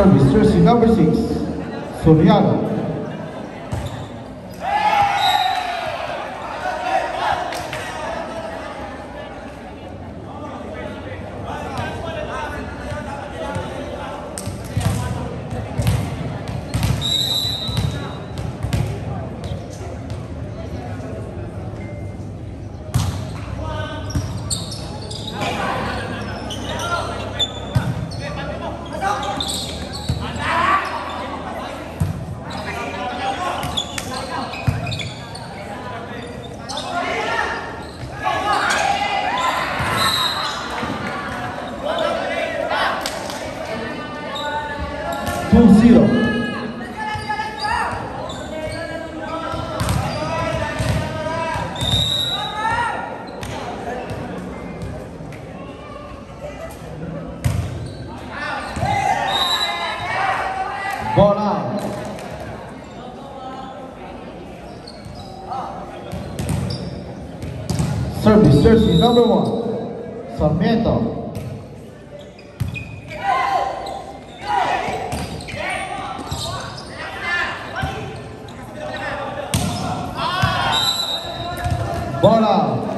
Service jersey number six, Soriano. Two zero. Ball. Service jersey number one, Sarmiento. Ball out.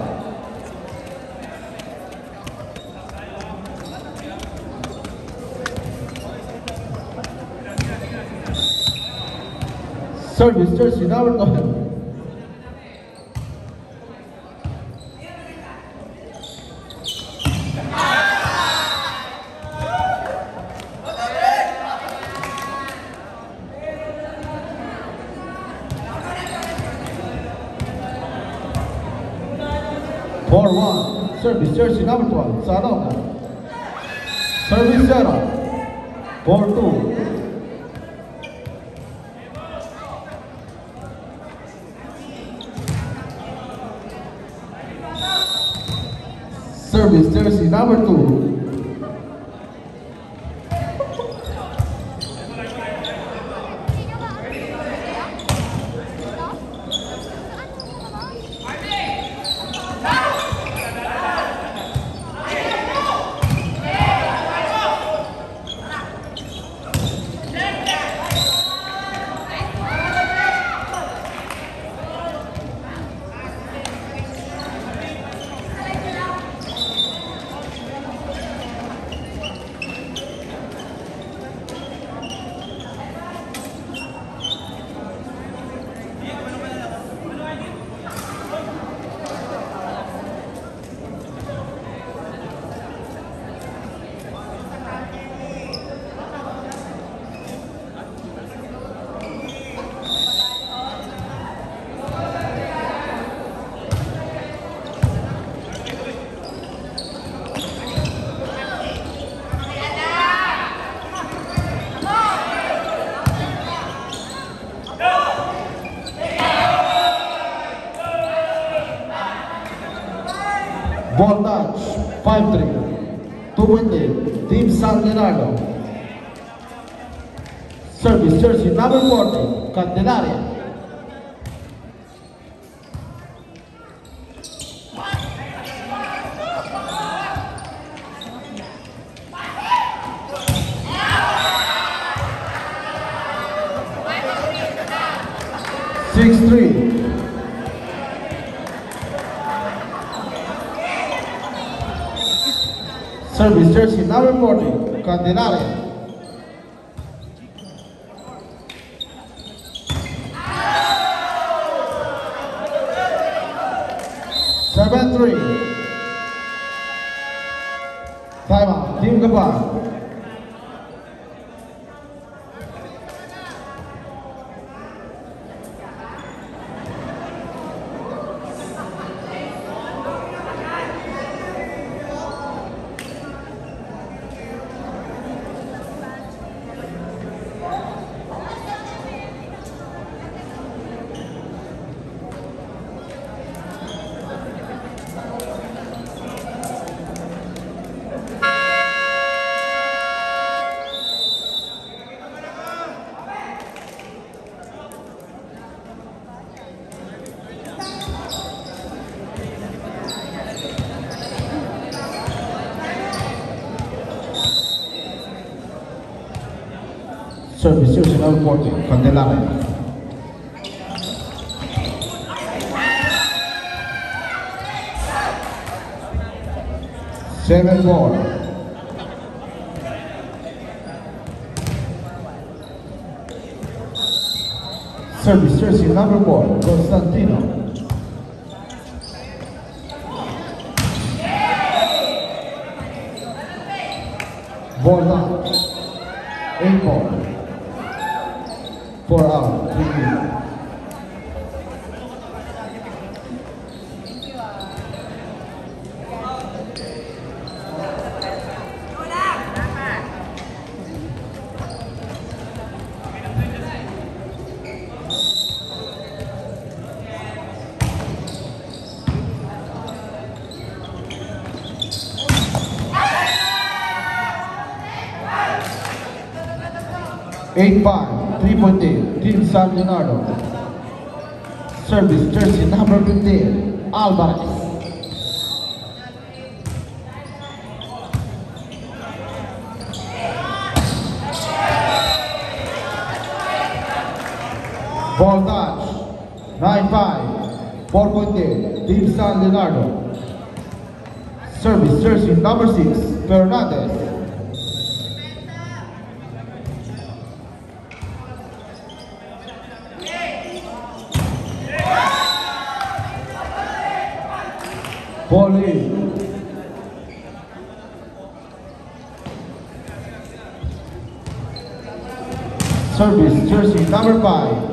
Service jersey number two. Four one. Service jersey number twelve. Sanoka. Service zero. Four two. Service jersey number two. Ball touch. Five three. To win the Team San Leonardo. Service jersey number forty. Candelaria. Six three. Service jersey number 40, Candelaria. Seven three. Timeout. Team Gapan. Service jersey number 14, Candelaria. Seven ball. Service jersey number four, Constantino. Out. Eight ball. Out. Three in. Eight five, eight, Team San Leonardo. Service jersey number 15, Alvarez. Ball touch, nine five, four point eight, Team San Leonardo. Service jersey number six, Fernandez. Ball in. Service jersey number five.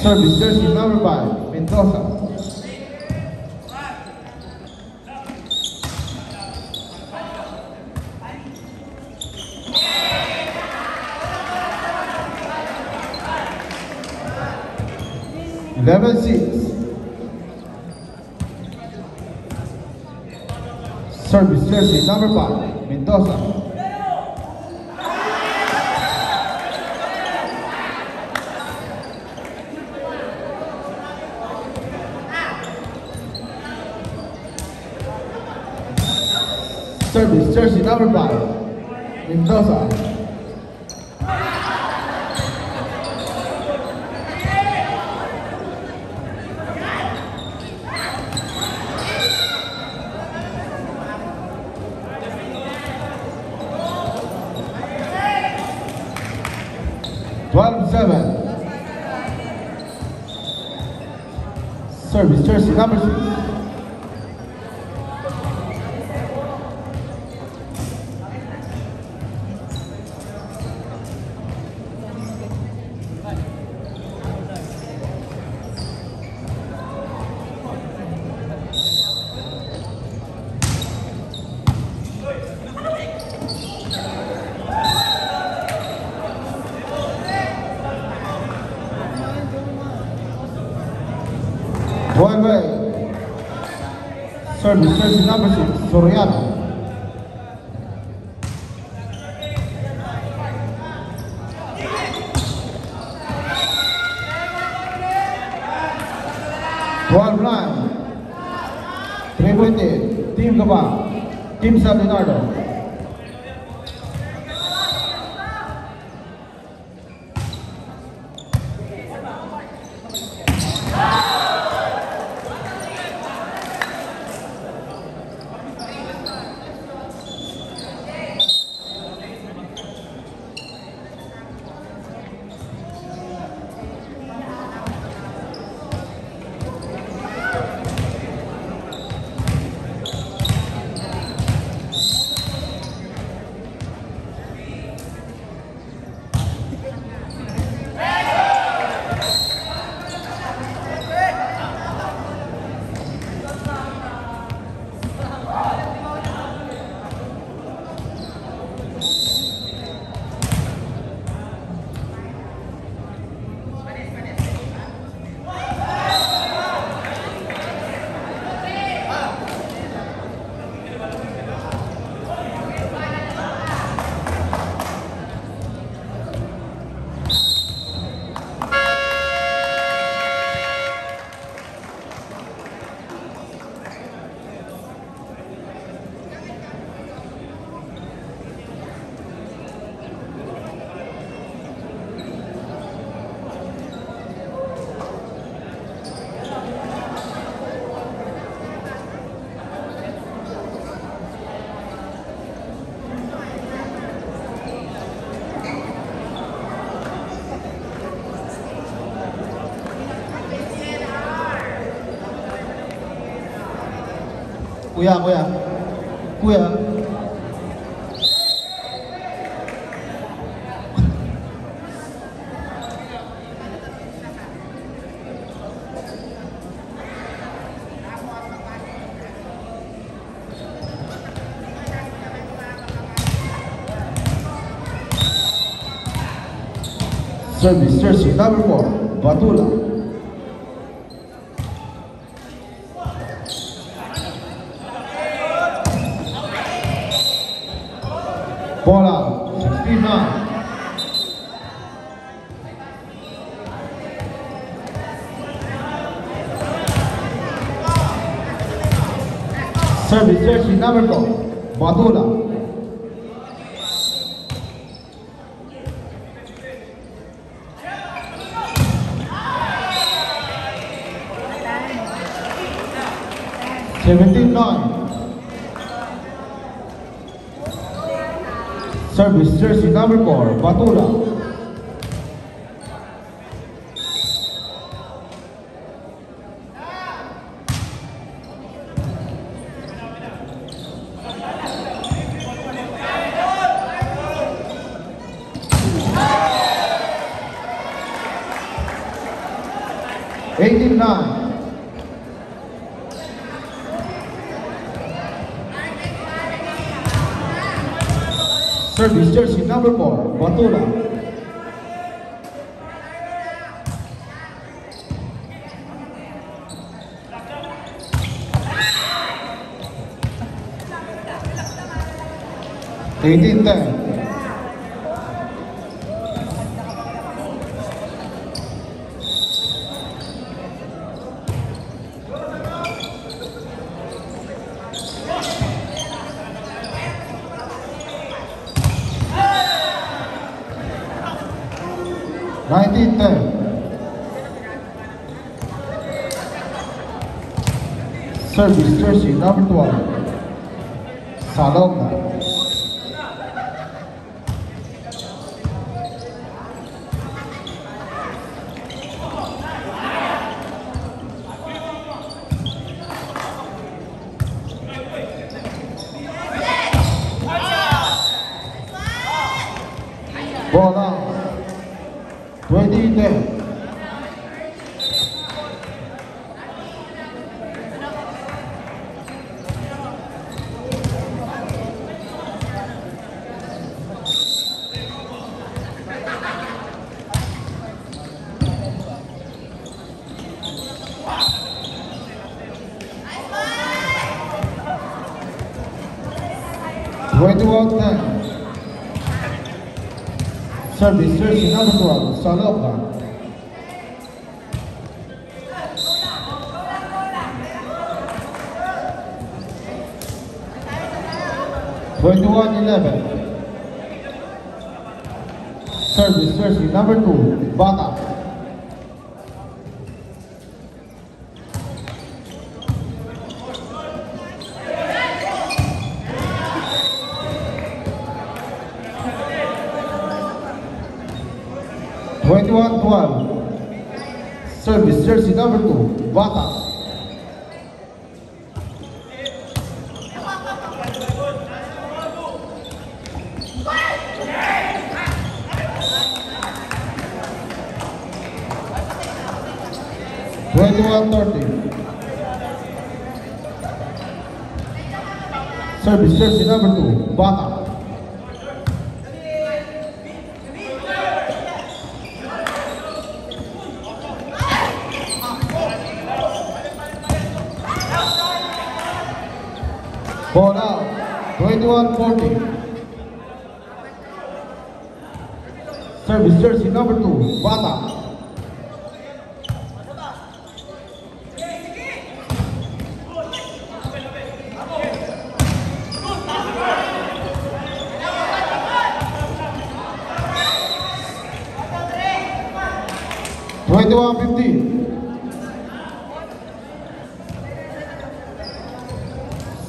Service jersey number five, Mendoza. Eleven six. Service jersey number five, Mendoza. Service jersey number five, Mendoza. Twelve seven. Service jersey number six. Nueve. Service jersey number six, Soriano. Twelve nine. Three point eight. Team Gaba. Team San Leonardo. Kuya, kuya. Kuya. Service jersey number four, Batula. Ball out, 69. Service jersey number four, Batula. Seventeen nine. Service jersey number four, Batula. Eighteen Service jersey number four, Batula. Eighteen ten. Service jersey number 12, Salonga. Bola 2010 Service jersey number twelve, Salonga. Twenty-one eleven. Service jersey number two, Bata. Twenty-one twelve. Service jersey number two, Bata. Twenty-one thirty. Service jersey number two, Bata. 140. Service jersey number two, Bata. Twenty-one fifteen.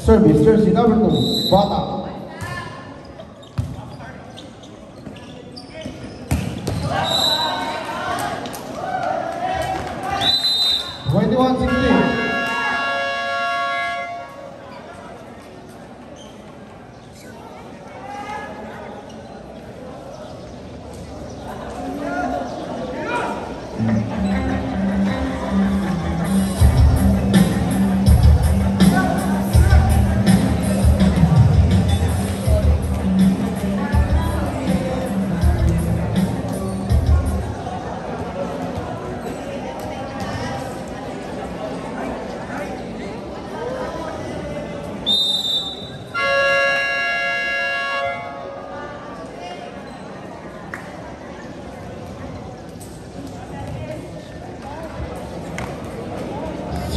service, jersey number two, Bata.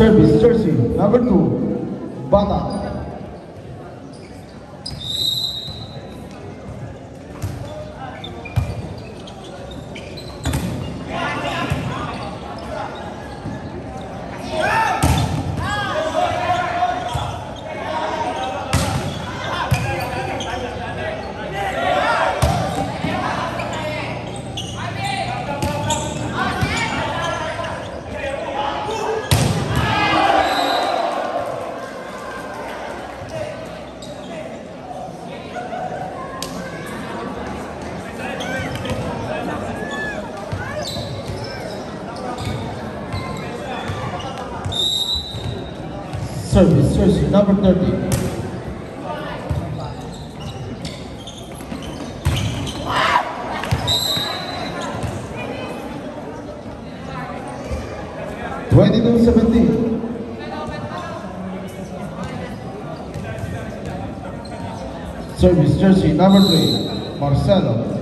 Service jersey number two, Bata. Jersey number 30, Twenty-two seventeen. Service jersey number three, Marcelo.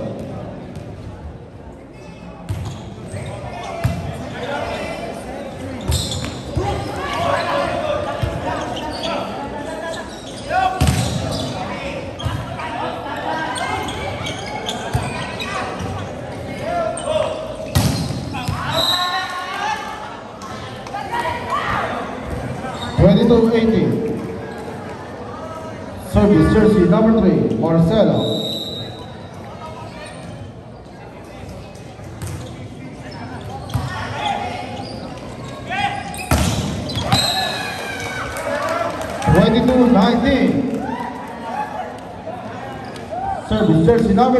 Twenty-two eighty. Service jersey number three, Marcelo. Twenty-two nineteen. Service jersey number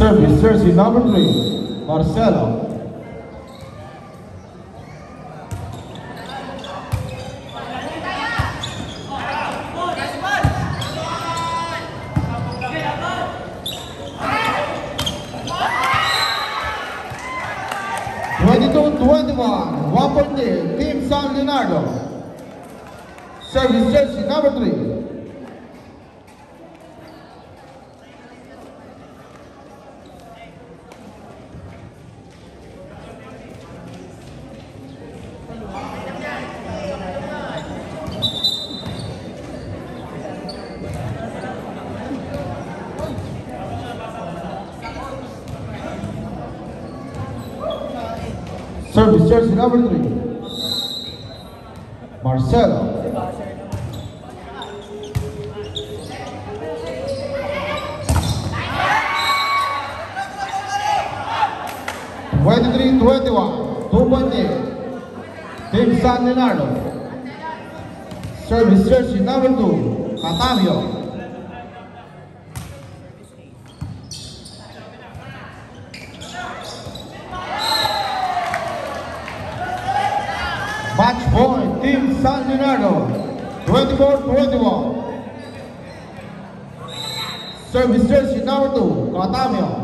Service jersey number three, Marcelo. Twenty-two twenty-one, one point lead, Team San Leonardo. Service jersey number three, Service jersey number three. Marcelo. Twenty-three, twenty-one, two point eight. Team San Leonardo. Service jersey number two, Catamio. Match point, Team San Leonardo, 24-21. Service jersey number two, Catamio.